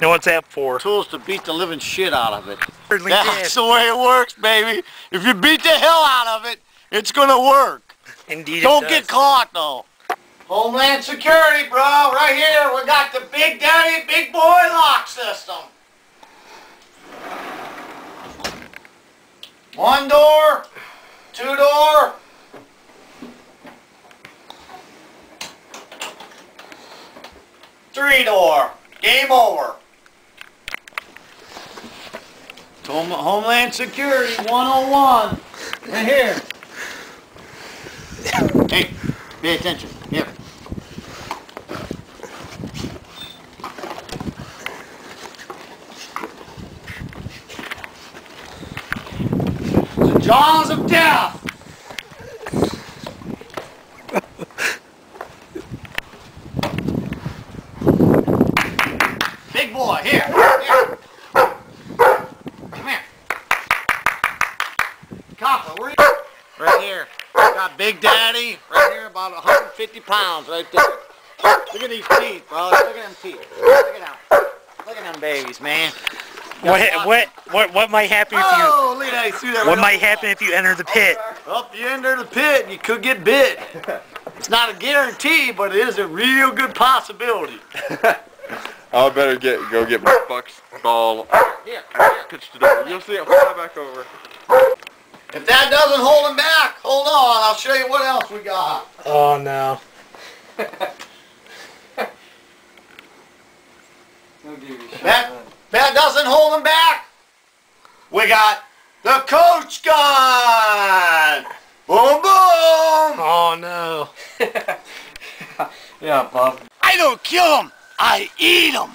And what's that for? Tools to beat the living shit out of it. Certainly That's did. the way it works, baby. If you beat the hell out of it, it's gonna work. Indeed Don't does. get caught though. Homeland Security, bro. Right here, we got the Big Daddy Big Boy lock system. One door, two door. Three door. Game over. Home, Homeland Security 101. Right here. Hey, pay attention. Here. The jaws of death. Big boy, here. Here. Come here. Copper, where you? Right here. Got Big Daddy right here, about 150 pounds right there. Look at these teeth, bro. Look at them teeth. Look at them. Look at them babies, man. What, what, what, what might happen if you, Oh, look at that. You what might happen if you enter the pit? Oh, up you enter the pit, you could get bit. It's not a guarantee, but it is a real good possibility. I better get go get my buck's ball Here, pitched it over. You'll see it fly back over. If that doesn't hold him back, hold on. I'll show you what else we got. Oh no. That, that doesn't hold him back. We got the coach gun. Boom, boom. Oh no. Yeah, Bob. I don't kill them. I eat them.